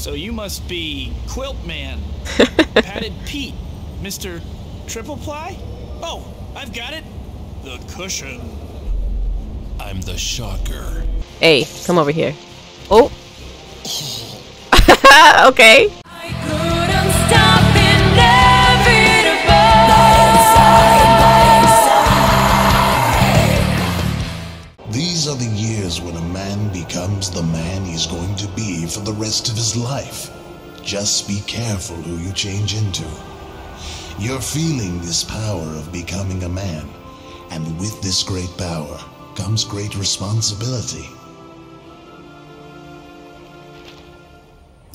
So you must be Quilt Man, Padded Pete, Mr. Triple Ply? Oh, I've got it. The cushion. I'm the shocker. Hey, come over here. Oh. okay. Becomes the man he's going to be for the rest of his life. Just be careful who you change into. You're feeling this power of becoming a man, and with this great power comes great responsibility.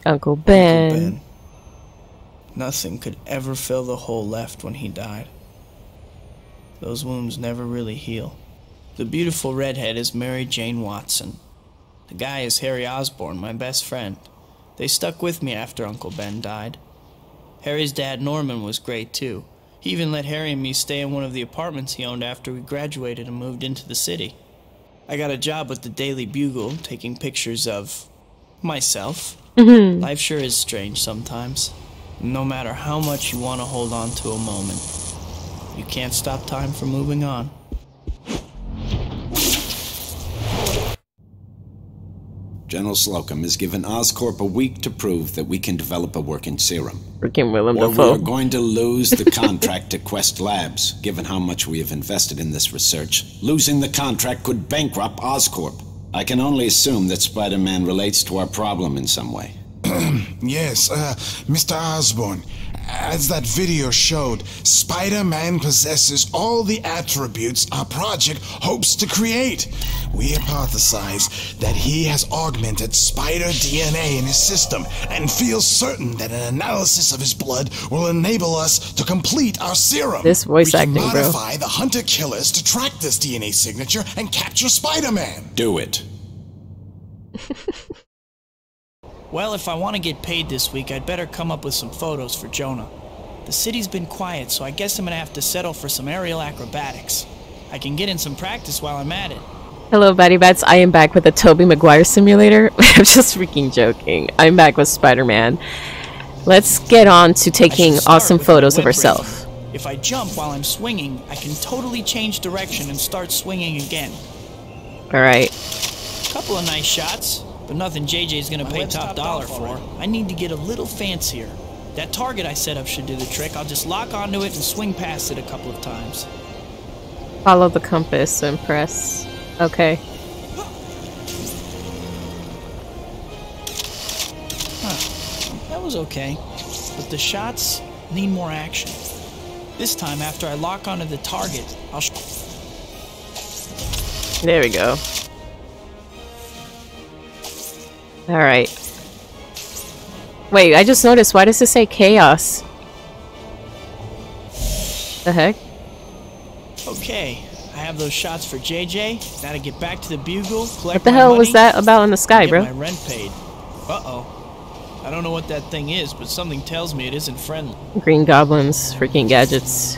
Uncle Ben. Uncle Ben. Nothing could ever fill the hole left when he died. Those wounds never really heal. The beautiful redhead is Mary Jane Watson. The guy is Harry Osborn, my best friend. They stuck with me after Uncle Ben died. Harry's dad, Norman, was great too. He even let Harry and me stay in one of the apartments he owned after we graduated and moved into the city. I got a job with the Daily Bugle, taking pictures of myself. Mm-hmm. Life sure is strange sometimes. No matter how much you want to hold on to a moment, you can't stop time from moving on. General Slocum has given Oscorp a week to prove that we can develop a working serum. Freaking Willem Or We're going to lose the contract to Quest Labs, given how much we have invested in this research. Losing the contract could bankrupt Oscorp. I can only assume that Spider Man relates to our problem in some way. Yes, uh, Mr. Osborn. As that video showed, Spider Man possesses all the attributes our project hopes to create. We hypothesize that he has augmented spider DNA in his system and feel certain that an analysis of his blood will enable us to complete our serum. This voice we can acting, bro. modify the hunter killers to track this DNA signature and capture Spider Man. Do it. Well, if I want to get paid this week, I'd better come up with some photos for Jonah. The city's been quiet, so I guess I'm gonna have to settle for some aerial acrobatics. I can get in some practice while I'm at it. Hello, Batty Bats. I am back with the Tobey Maguire simulator. I'm just freaking joking. I'm back with Spider Man. Let's get on to taking awesome photos of herself. If I jump while I'm swinging, I can totally change direction and start swinging again. Alright. A Couple of nice shots, but nothing JJ's gonna pay top dollar for. I need to get a little fancier. That target I set up should do the trick. I'll just lock onto it and swing past it a couple of times. Follow the compass and press. Okay. That was okay, but the shots need more action. This time, after I lock onto the target, I'll sh- There we go. Alright. Wait, I just noticed. Why does it say chaos? The heck? Okay, I have those shots for JJ. Gotta get back to the bugle. Collect What the hell money, was that about in the sky, bro? my rent paid. Uh oh. I don't know what that thing is, but something tells me it isn't friendly. Green goblins, freaking gadgets.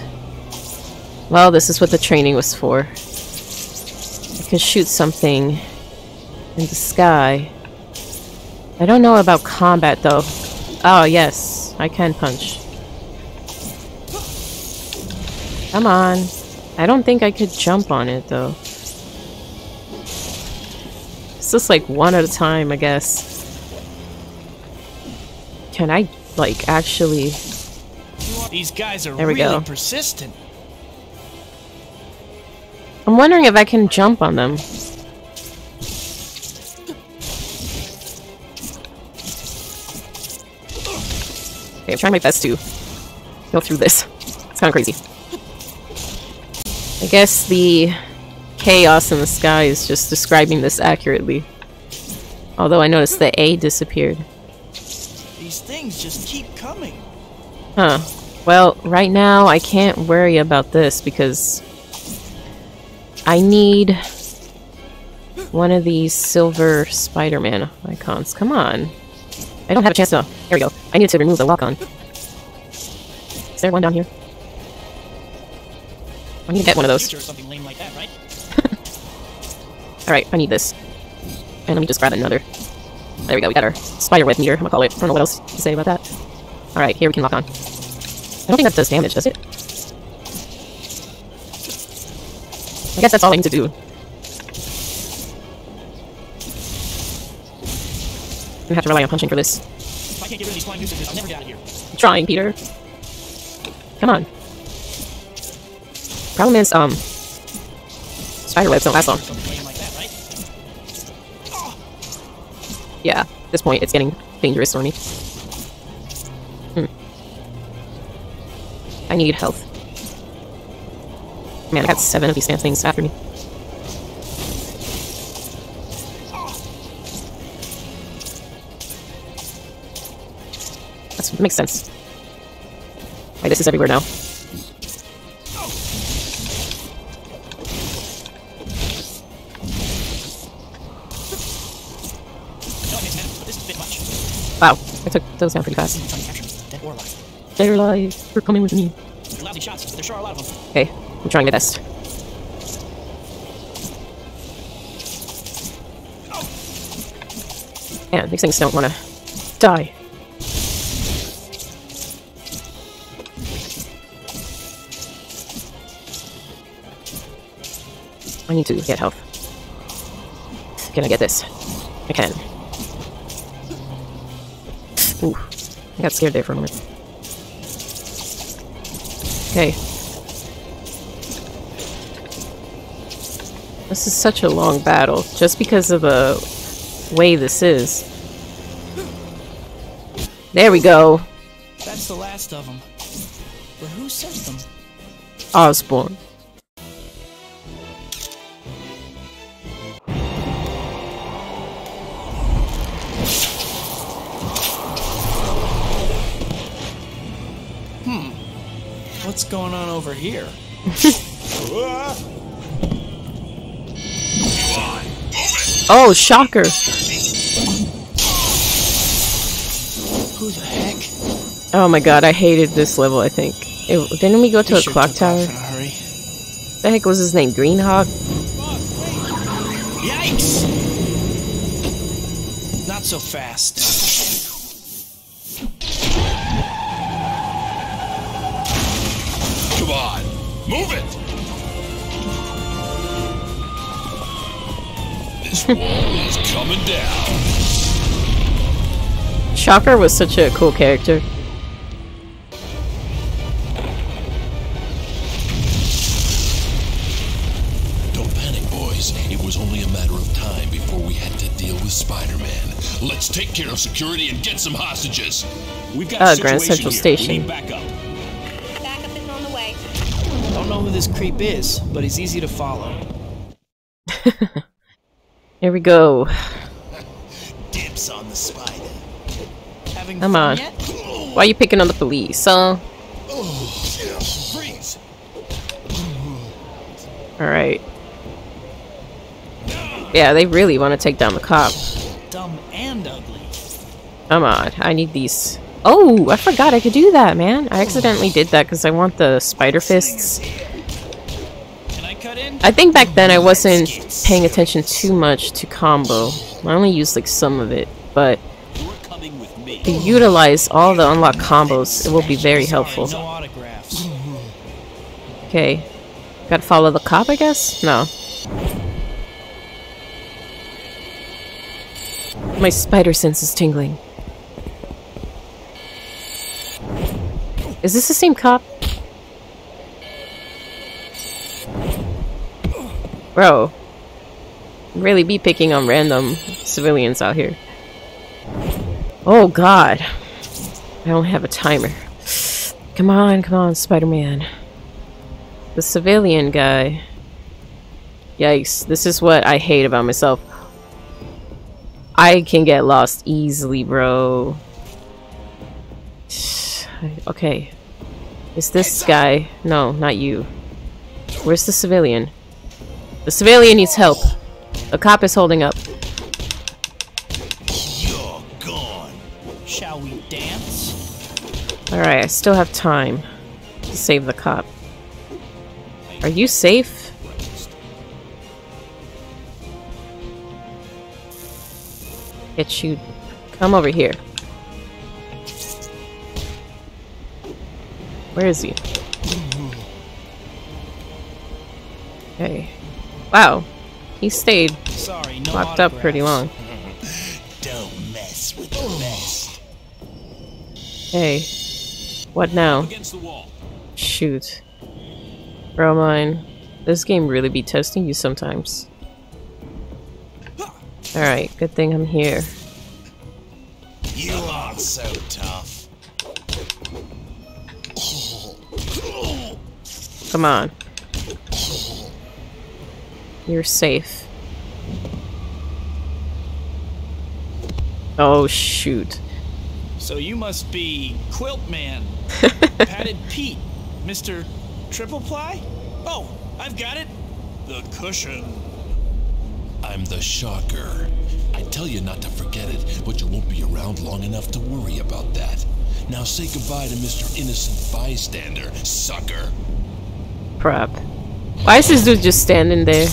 Well, this is what the training was for. I can shoot something in the sky. I don't know about combat though. Oh, yes, I can punch. Come on. I don't think I could jump on it though. It's just like one at a time, I guess. Can I, like, actually These guys are There we really go. persistent. I'm wondering if I can jump on them. Okay, I'm trying my best to go through this. It's kind of crazy. I guess the chaos in the sky is just describing this accurately. Although I noticed the A disappeared. These things just keep coming. Huh. Well, right now I can't worry about this because I need one of these silver Spider-Man icons. Come on. I don't have a chance to... There we go. I need to remove the lock-on. Is there one down here? I need to get one of those. Future or something lame like that, right? Alright, I need this. And let me just grab another. There we go, we got our spider web meter, I'm gonna call it. I don't know what else to say about that. Alright, here we can lock on. I don't think that does damage, does it? I guess that's all I need to do. Gonna have to rely on punching for this. If I can't get rid of these flying nuisances, I'll never get out of here. I'm trying, Peter. Come on. Problem is, um, spider webs don't last long. Yeah, at this point, it's getting dangerous for me. Hmm. I need health. Man, I got seven of these damn things after me. Makes sense. Why this is everywhere now. Wow, I took those down pretty fast. They're alive. They're coming with me. Okay, I'm trying my best. Man, these things don't want to die. Need to get health. Can I get this? I can. Ooh, I got scared there for a moment. Okay. This is such a long battle, just because of the way this is. There we go. That's the last of them. But who sent them? Osborn. Going on over here? Oh, shocker. Who the heck? Oh my god, I hated this level, I think. It, didn't we go to He a sure clock tower? in a hurry. The heck was his name? Greenhawk? Yikes! Not so fast. Move it! This wall is coming down. Shocker was such a cool character. Don't panic, boys. It was only a matter of time before we had to deal with Spider-Man. Let's take care of security and get some hostages. We've got Uh, a Grand Central here. Station. This creep is, but he's easy to follow. Here we go. Dibs on the spider. Having Come on. yet? Why are you picking on the police, huh? Alright. Yeah, they really want to take down the cop. Dumb and ugly. Come on, I need these. Oh, I forgot I could do that, man. I accidentally did that because I want the spider fists. I think back then I wasn't paying attention too much to combo. I only used like some of it, but to utilize all the unlocked combos, it will be very helpful. Okay. Gotta follow the cop, I guess? No. My spider sense is tingling. Is this the same cop? Bro. Really be picking on random civilians out here. Oh god. I don't have a timer. Come on, come on, Spider-Man. The civilian guy. Yikes, this is what I hate about myself. I can get lost easily, bro. Okay. Is this guy? No, not you. Where's the civilian? The civilian needs help. The cop is holding up. You're gone. Shall we dance? Alright, I still have time to save the cop. Are you safe? Get you Come over here. Where is he? Mm-hmm. Okay. Wow. He stayed Sorry, no locked up pretty long. Don't mess with the best. Hey. What now? Against the wall. Shoot. Bro mine. This game really be testing you sometimes. Alright, good thing I'm here. You aren't so tough. Come on. You're safe. Oh shoot. So you must be Quilt Man, Padded Pete, Mr. Triple Ply? Oh, I've got it. The cushion. I'm the shocker. I tell you not to forget it, but you won't be around long enough to worry about that. Now say goodbye to Mr. Innocent Bystander, sucker. Crap. Why is this dude just standing there?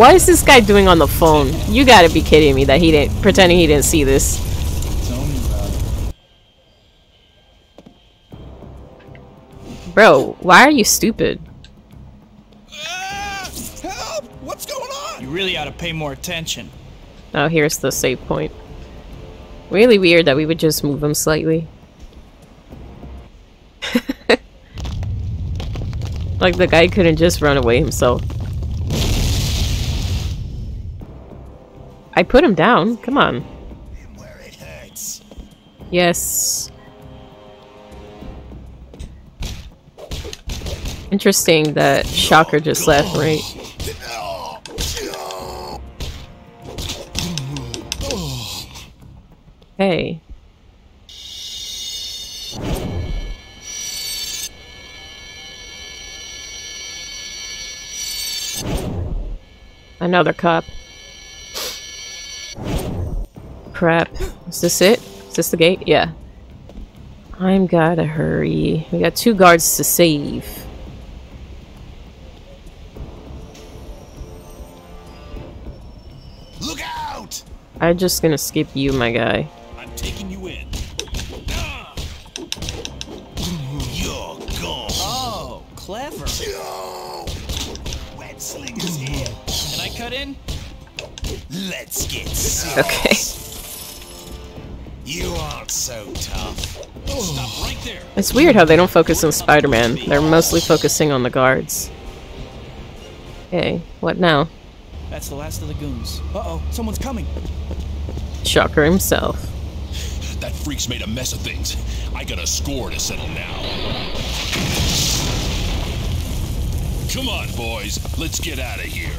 What is this guy doing on the phone? You gotta be kidding me that he didn't pretending he didn't see this. Bro, why are you stupid? Help! What's going on? You really ought to pay more attention. Oh, here's the save point. Really weird that we would just move him slightly. like the guy couldn't just run away himself. I put him down. Come on. Yes. Interesting that Shocker just left, right? Hey. Another cop. Crap. Is this it? Is this the gate? Yeah. I'm gotta hurry. We got two guards to save. Look out! I'm just gonna skip you, my guy. Let's get. Okay. You aren't so tough. Stop right there. It's weird how they don't focus on Spider-Man. They're mostly focusing on the guards. Okay, what now? That's the last of the goons. Uh-oh, someone's coming. Shocker himself. That freak's made a mess of things. I got a score to settle now. Come on, boys. Let's get out of here.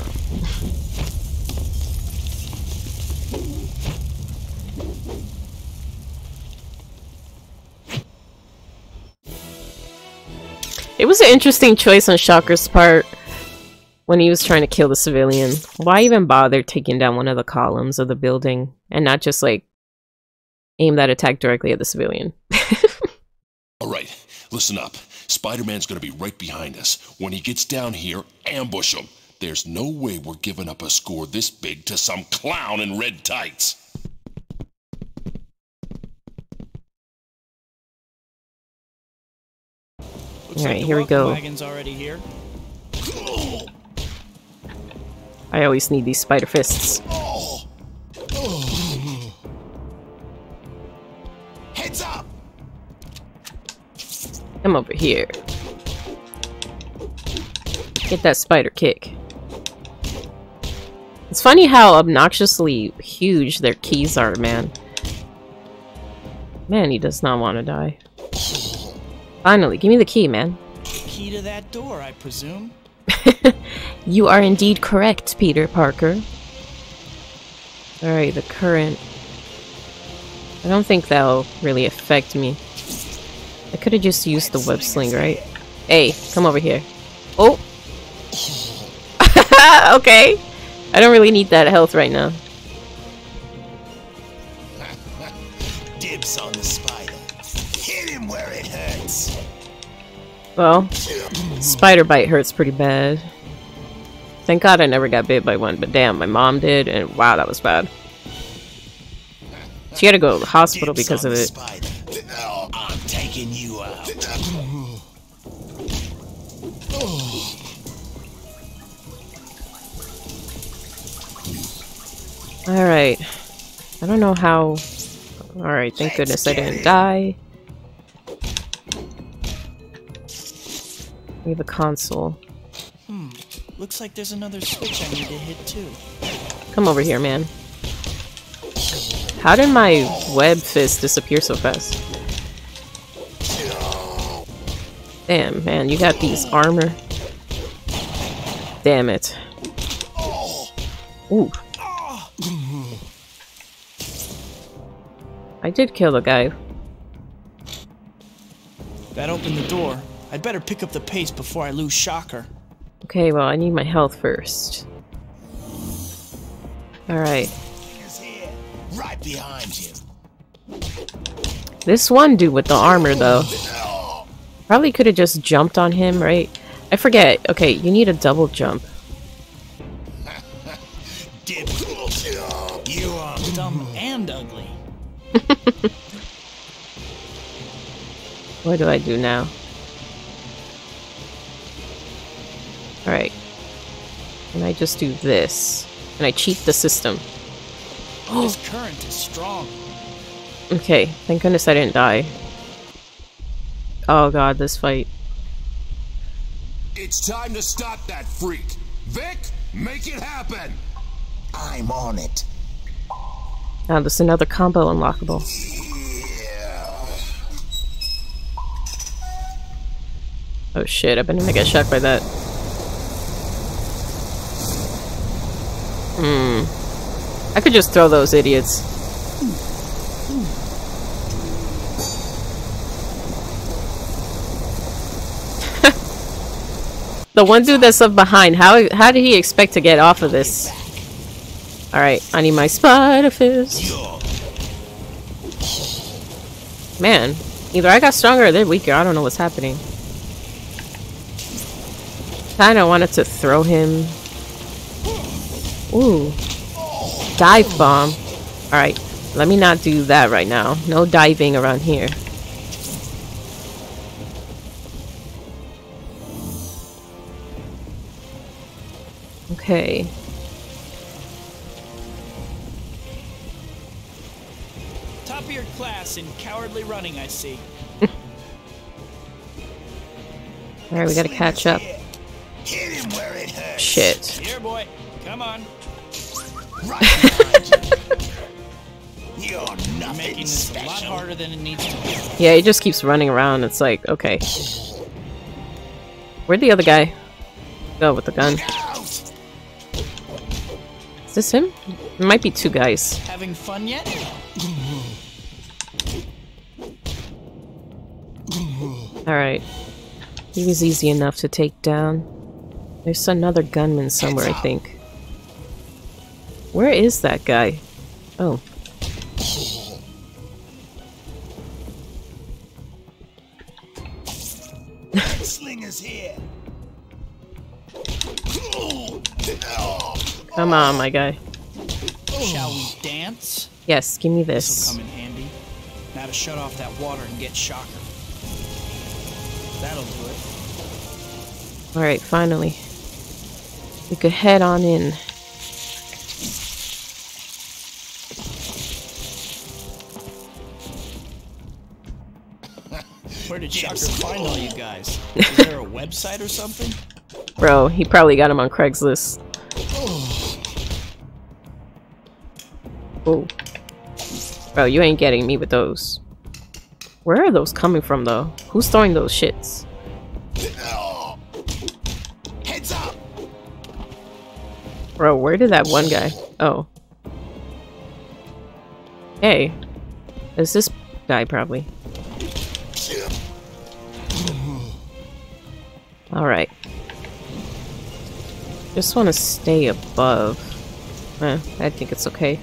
It was an interesting choice on Shocker's part when he was trying to kill the civilian. Why even bother taking down one of the columns of the building and not just like aim that attack directly at the civilian? All right, listen up. Spider-Man's gonna be right behind us. When he gets down here, ambush him. There's no way we're giving up a score this big to some clown in red tights. Looks Alright, like here we go. wagon's already here. I always need these spider fists. Heads up! Come over here. Get that spider kick. It's funny how obnoxiously huge their keys are, man. Man, he does not want to die. Finally, give me the key, man. Key to that door, I presume. You are indeed correct, Peter Parker. Alright, the current. I don't think that'll really affect me. I could have just used the web sling, right? Hey, come over here. Oh! okay! I don't really need that health right now. Dibs on the spider. Hit him where it hurts. Well, spider bite hurts pretty bad. Thank God I never got bit by one, but damn, my mom did, and wow, that was bad. She had to go to the hospital Dibs because of the it. Spider. I'm taking you out. Alright. I don't know how... Alright, thank goodness I didn't die. We have a console. Hmm. Looks like there's another switch I need to hit too. Come over here, man. How did my web fist disappear so fast? Damn, man, you got these armor. Damn it. Ooh. I did kill the guy. That opened the door. I'd better pick up the pace before I lose Shocker. Okay, well, I need my health first. Alright. Right behind you. This one dude with the armor, though. Probably could have just jumped on him, right? I forget. Okay, you need a double jump. What do I do now? Alright. And I just do this. And I cheat the system. This current is strong. Okay, thank goodness I didn't die. Oh god, this fight. It's time to stop that freak. Vic, make it happen. I'm on it. Now there's another combo unlockable. Oh shit, I've been gonna get shocked by that. Hmm. I could just throw those idiots. the one dude that's up behind, how how did he expect to get off of this? Alright, I need my spider fist. Man, either I got stronger or they're weaker. I don't know what's happening. Kinda wanted to throw him. Ooh. Dive bomb. Alright, let me not do that right now. No diving around here. Okay. Of your in cowardly running, I see. Alright, we gotta catch up. Hit him where it hurts. Shit. Here, boy. Come on. Right you. You're You're making this a lot harder than it needs to be. Yeah, he just keeps running around. It's like, okay. Where'd the other guy go with the gun? Is this him? There might be two guys. Having fun yet? Alright. He was easy enough to take down. There's another gunman somewhere, I think. Where is that guy? Oh. Slinger's here. Come on, my guy. Shall we dance? Yes, give me This'll come in handy. Now to shut off that water and get Shocker. That'll do it. Alright, finally. We could head on in. Where did Shocker find all you guys? Is there a website or something? Bro, he probably got him on Craigslist. Oh. Bro, you ain't getting me with those. Where are those coming from, though? Who's throwing those shits? Heads up. Bro, where did that one guy? Oh. Hey. Is this guy, probably? Alright. Just want to stay above. Eh, I think it's okay.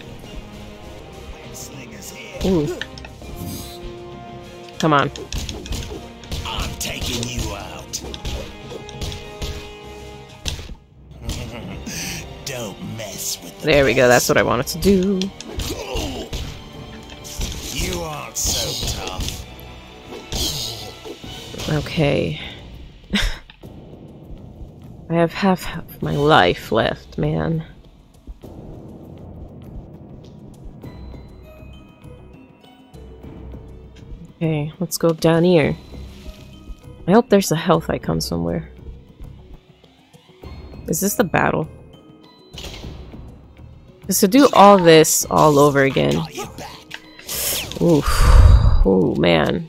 Ooh. Come on. I'm taking you out. Don't mess with the There we go. That's what I wanted to do. You aren't so tough. Okay. I have half of my life left, man. Okay, let's go down here. I hope there's a health icon somewhere. Is this the battle? Because to do all this all over again. Oof. Oh, man.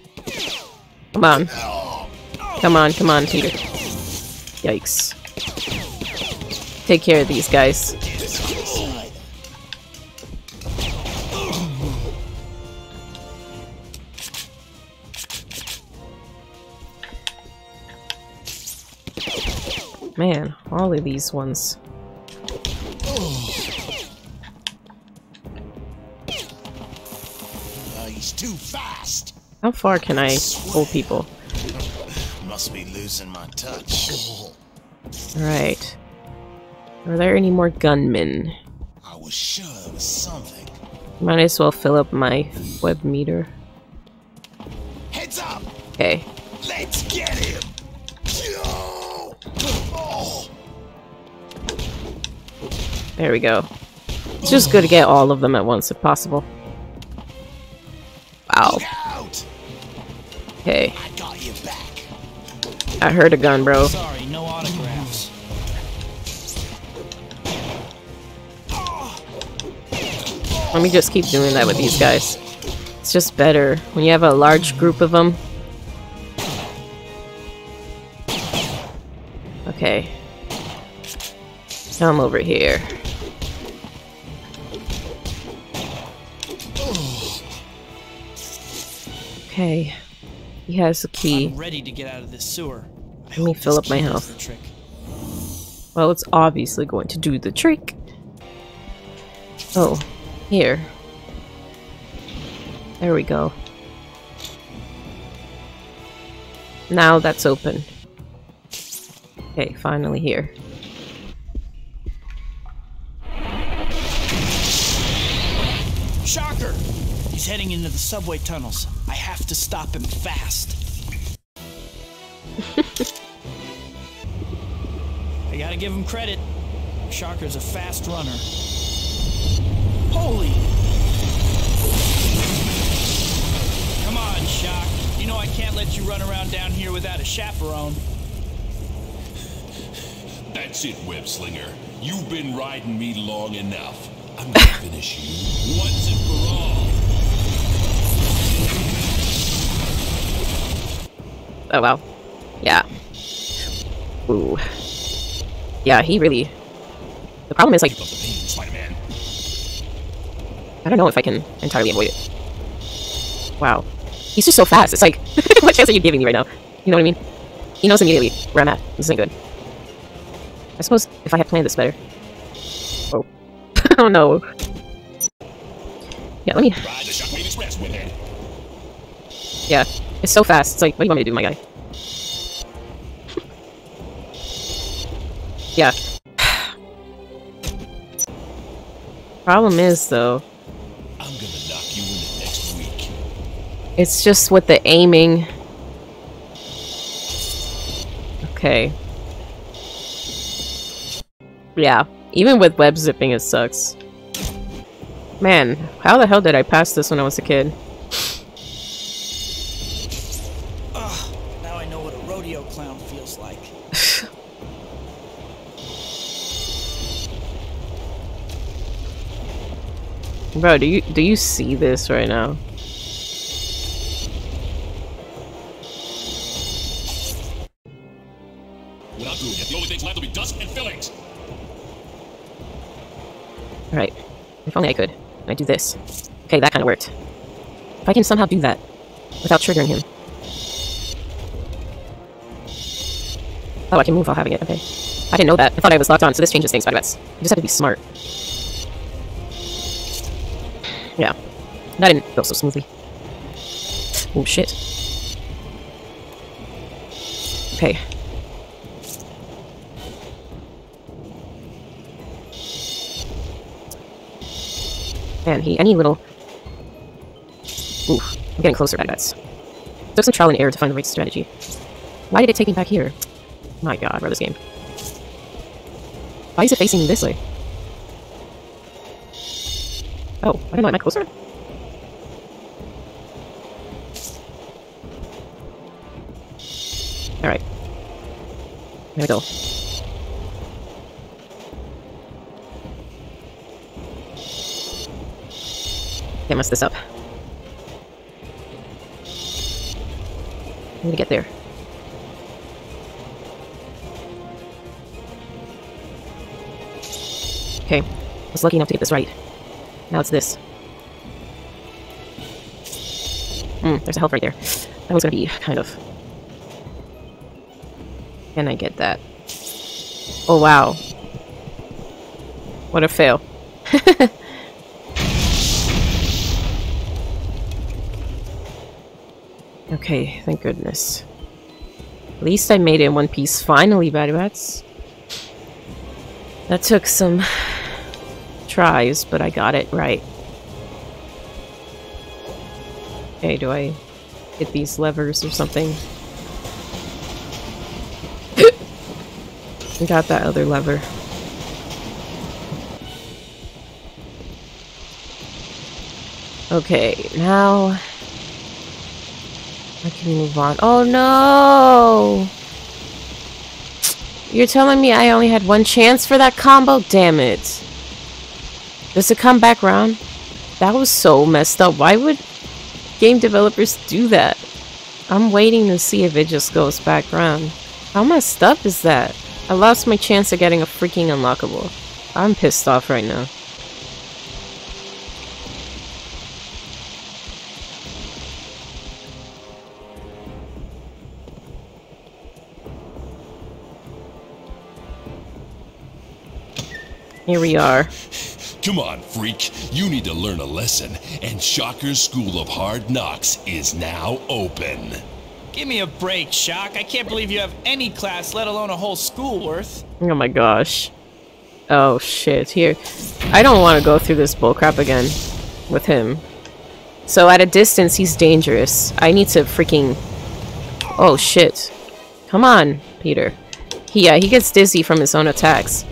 Come on. Come on, come on, Peter. Yikes. Take care of these guys. Man, all of these ones. Oh, he's too fast. How far can I pull people? Must be losing my touch. Alright. Are there any more gunmen? I was sure there was something. Might as well fill up my web meter. Heads up! Okay. There we go. It's just good to get all of them at once if possible. Wow. Okay. I got your back. I heard a gun, bro. Sorry, no autographs. Let me just keep doing that with these guys. It's just better when you have a large group of them. Okay. Come over here. Okay. He has the key. I'm ready to get out of this sewer. I Let me fill up my health. Well, it's obviously going to do the trick. Oh, here. There we go. Now that's open. Okay, finally here. Heading into the subway tunnels. I have to stop him fast. I gotta give him credit. Shocker's a fast runner. Holy! Come on, Shock. You know I can't let you run around down here without a chaperone. That's it, Webslinger. You've been riding me long enough. I'm gonna finish you once and for all. Oh wow. Yeah. Ooh. Yeah, he really... The problem is, like, Keep up the pain, Spider-Man. I don't know if I can entirely avoid it. Wow. He's just so fast. It's like, what chance are you giving me right now? You know what I mean? He knows immediately where I'm at. This isn't good. I suppose if I had planned this better. Oh. oh no. Yeah, let me... Ride the Shockwave Express, Webhead. Yeah. It's so fast. It's like, what do you want me to do, my guy? yeah. Problem is, though, I'm gonna knock you in next week. It's just with the aiming. Okay. Yeah, even with web zipping it sucks. Man, how the hell did I pass this when I was a kid? Bro, do you do you see this right now? Without it, the only things left will be dust and fillings. Alright. If only I could. I do this. Okay, that kind of worked. If I can somehow do that without triggering him. Oh, I can move while having it. Okay. I didn't know that. I thought I was locked on, so this changes things, Spider-Bats. You just have to be smart. Yeah. That didn't go so smoothly. Oh, shit. Okay. Man, he, any little... Ooh, I'm getting closer, bad guys. Took some trial and error to find the right strategy. Why did it take me back here? My god, where is this game. Why is it facing me this way? Oh, I don't know, am I closer? Alright. There we go. Can't mess this up. I'm gonna get there. Okay. I was lucky enough to get this right. Now it's this. Hmm, there's a health right there. That was gonna be kind of... Can I get that? Oh wow. What a fail. okay, thank goodness. At least I made it in one piece. Finally, Bad Bats. That took some tries, but I got it right. Okay, do I hit these levers or something? I got that other lever. Okay, now I can move on. Oh no! You're telling me I only had one chance for that combo? Damn it. Does it come back round? That was so messed up. Why would game developers do that? I'm waiting to see if it just goes back round. How messed up is that? I lost my chance of getting a freaking unlockable. I'm pissed off right now. Here we are. Come on, freak. You need to learn a lesson, and Shocker's School of Hard Knocks is now open. Give me a break, Shock. I can't believe you have any class, let alone a whole school worth. Oh my gosh. Oh shit, here. I don't want to go through this bullcrap again with him. So at a distance, he's dangerous. I need to freaking... Oh shit. Come on, Peter. He, yeah, he gets dizzy from his own attacks.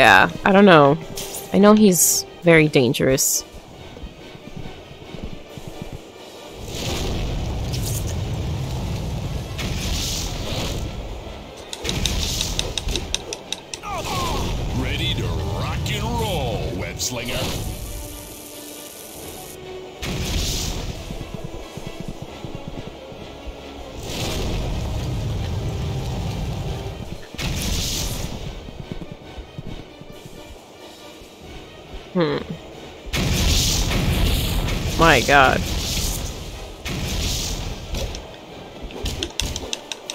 Yeah, I don't know. I know he's very dangerous. God.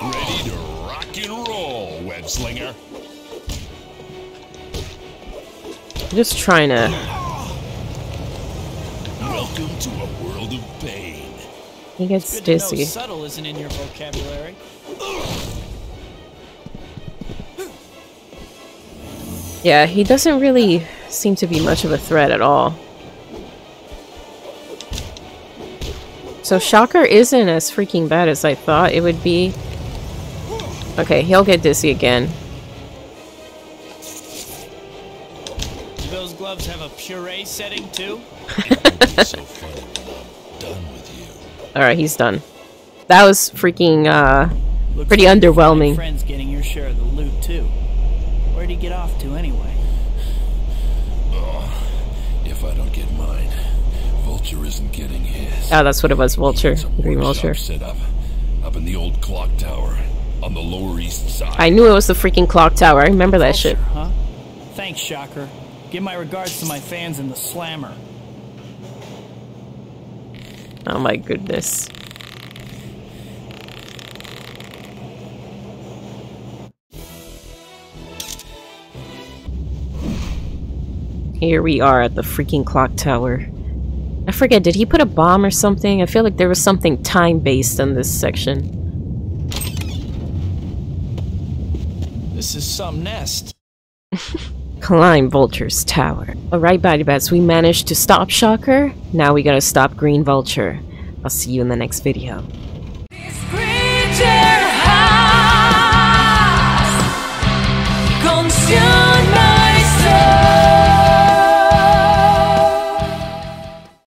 Ready to rock and roll, web slinger. Just trying to... Welcome to a world of pain. He gets Good to know dizzy. subtle isn't in your vocabulary. Yeah, he doesn't really seem to be much of a threat at all. So Shocker isn't as freaking bad as I thought it would be. Okay, he'll get dizzy again. Do those gloves have a puree setting too? so funny when I'm done with you. Alright, he's done. That was freaking, uh... Looks Pretty like your underwhelming. Oh, that's what it was, Vulture. There's a Green workshop Vulture. set up up in the old clock tower on the lower east side. I knew it was the freaking clock tower. I remember that shit. Huh? Thanks, Shocker. Give my regards to my fans in the Slammer. Oh my goodness. Here we are at the freaking clock tower. I forget, did he put a bomb or something? I feel like there was something time-based in this section. This is some nest. Climb Vulture's tower. Alright, Batty Bats, we managed to stop Shocker. Now we gotta stop Green Vulture. I'll see you in the next video.